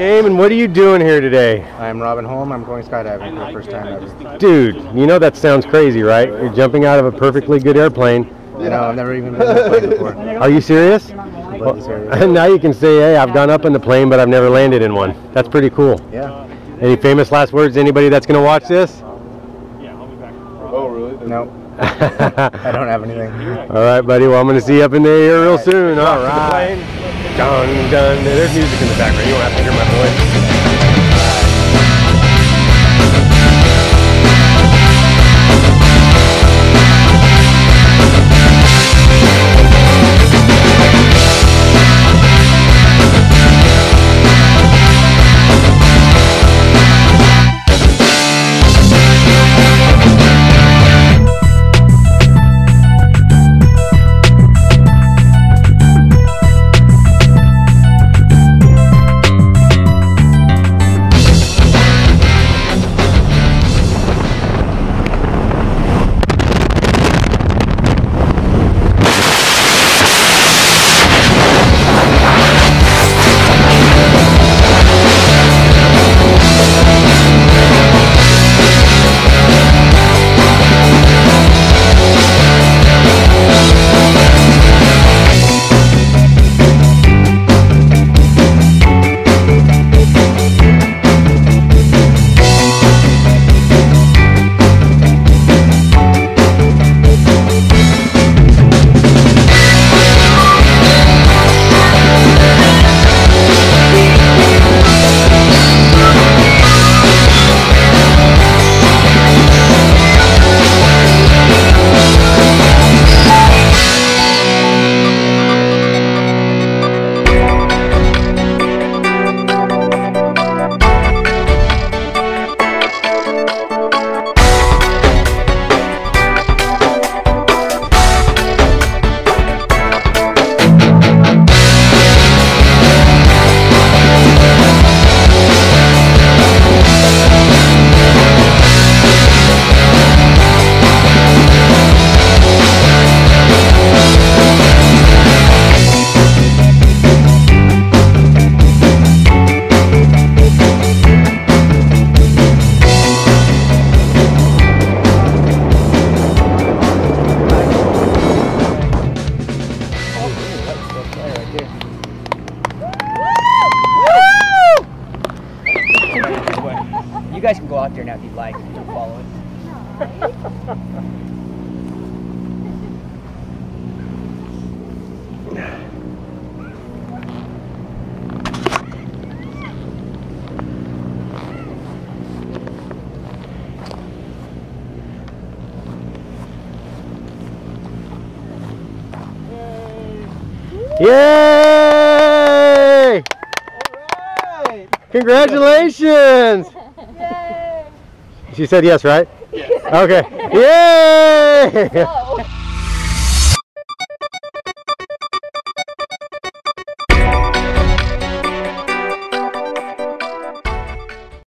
name and what are you doing here today? I'm Robin Holm. I'm going skydiving for the first time ever. Dude, you know that sounds crazy, right? You're jumping out of a perfectly good airplane. No, I've never even been in a plane before. Are you serious? Completely serious. And now you can say, hey, I've gone up in the plane, but I've never landed in one. That's pretty cool. Yeah. Any famous last words? Anybody that's going to watch this? Yeah, I'll be back. Oh, really? No, I don't have anything. All right, buddy. Well, I'm going to see you up in the air real soon. All right. Dun, dun. There's music in the background. You don't have to hear my voice. You guys can go out there now if you'd like. Don't follow it. Yay! Congratulations! She said yes, right? Okay. Yay!